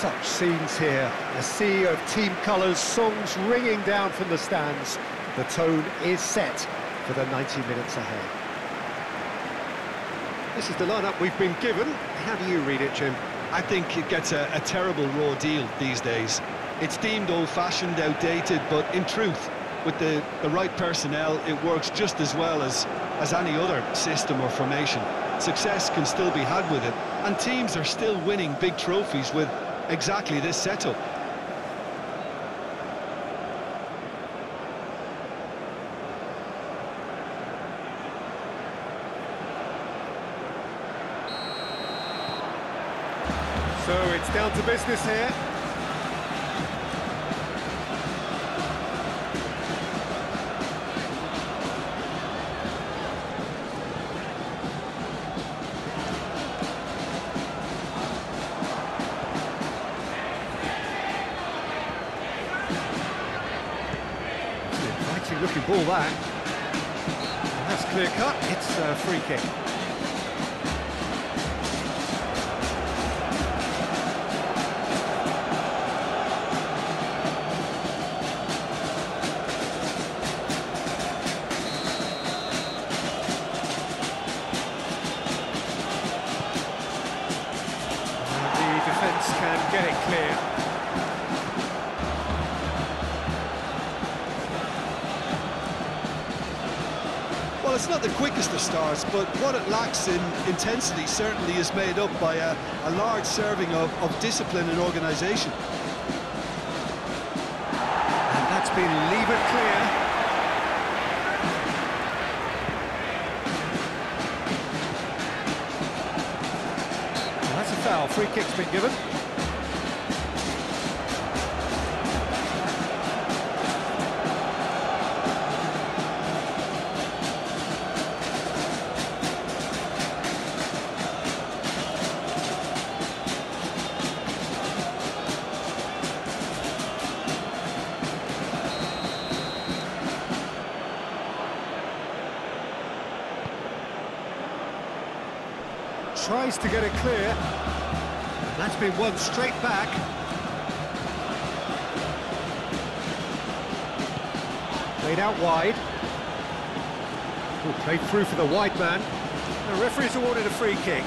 Such scenes here, a sea of team colours, songs ringing down from the stands. The tone is set for the 90 minutes ahead. This is the lineup we've been given. How do you read it, Jim? I think it gets a, a terrible raw deal these days. It's deemed old-fashioned, outdated, but in truth, with the, the right personnel, it works just as well as, as any other system or formation. Success can still be had with it, and teams are still winning big trophies with exactly this setup. So it's down to business here. Ball that. And that's clear cut, it's a free kick. The defence can get it clear. It's not the quickest of starts, but what it lacks in intensity certainly is made up by a, a large serving of, of discipline and organisation. And that's been levered clear. Well, that's a foul. Free kick's been given. Tries to get it clear. That's been won straight back. Played out wide. Oh, played through for the wide man. The referee's awarded a free kick.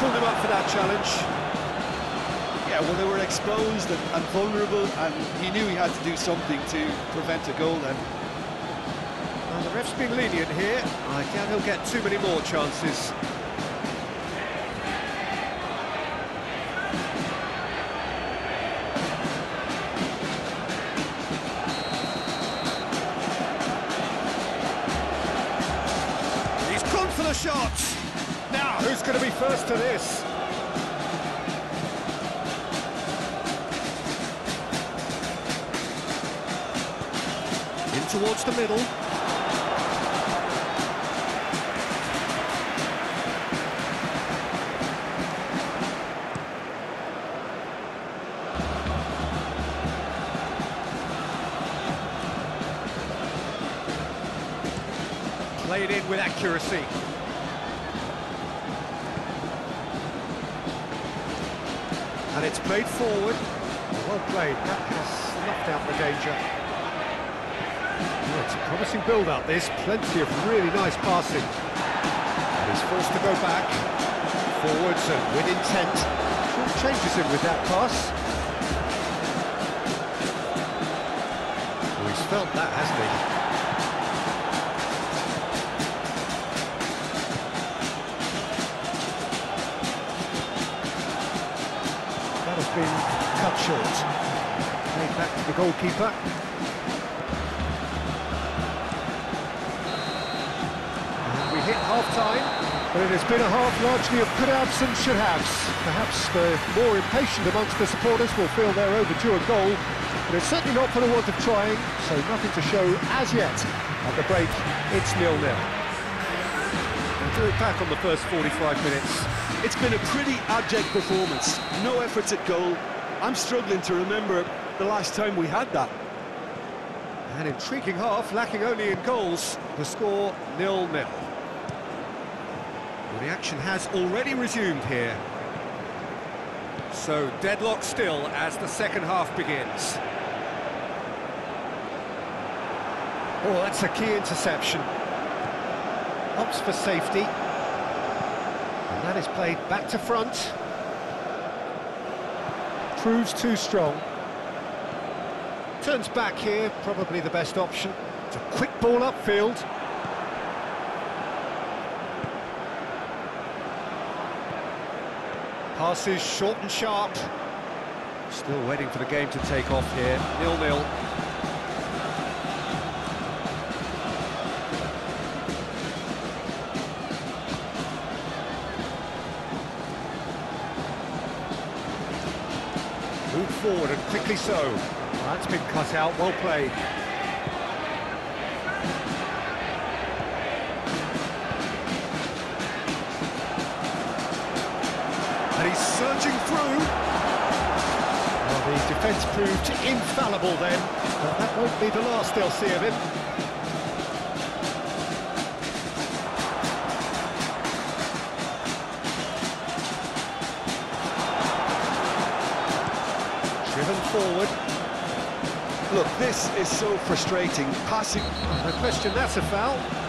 Pulled him up for that challenge. Yeah, well, they were exposed and, and vulnerable, and he knew he had to do something to prevent a goal then. Well, the ref's been lenient here. I doubt he'll get too many more chances. He's for the shot. Now, who's going to be first to this? In towards the middle. Played in with accuracy. It's played forward. Well played. That has snuffed out the danger. Well, it's a promising build-up, this. Plenty of really nice passing. He's forced to go back, forwards and with intent. Short changes him with that pass. Oh, he's felt that, hasn't he? Short. Back to the goalkeeper. We hit half-time, but it has been a half largely of could-haves and should-haves. Perhaps the more impatient amongst the supporters will feel they're overdue a goal, but it's certainly not for the want of trying, so nothing to show as yet. At the break, it's nil-nil. Do it back on the first 45 minutes. It's been a pretty abject performance. No efforts at goal. I'm struggling to remember the last time we had that. An intriguing half, lacking only in goals. The score nil-nil. The action has already resumed here. So deadlock still as the second half begins. Oh, that's a key interception. Opts for safety. And that is played back to front. Proves too strong. Turns back here, probably the best option. It's a quick ball upfield. Passes short and sharp. Still waiting for the game to take off here. Nil-nil. Forward and quickly so. That's been cut out, well played. And he's surging through. Well, the defence proved infallible then, but that won't be the last they'll see of him. This is so frustrating. Passing... No question, that's a foul.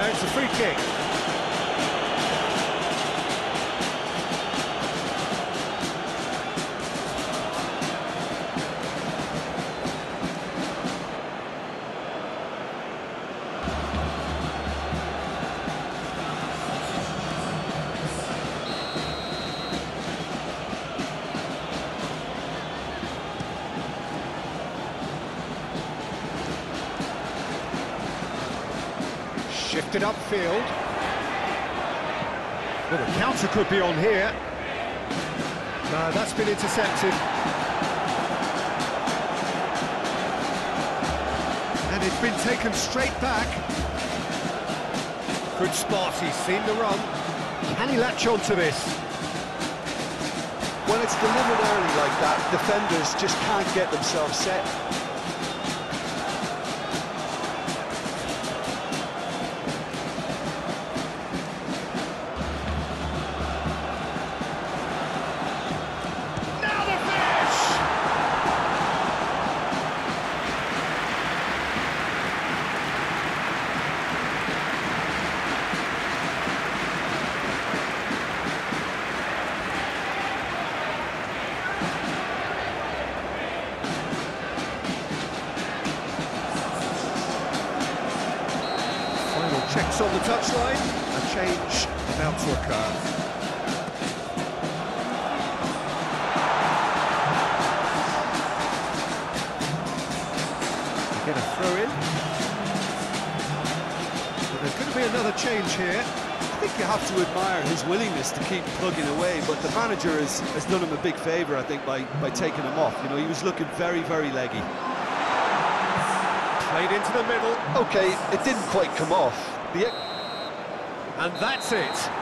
There, it's a free kick. Shifted upfield. Well, the counter could be on here. No, that's been intercepted. And it's been taken straight back. Good spot, he's seen the run. Can he latch on to this? When it's delivered early like that, defenders just can't get themselves set. Checks on the touchline. A change about to occur. Get a throw in. But there's going to be another change here. I think you have to admire his willingness to keep plugging away, but the manager has, has done him a big favour, I think, by, by taking him off. You know, he was looking very, very leggy. Played into the middle, OK, it didn't quite come off. The and that's it.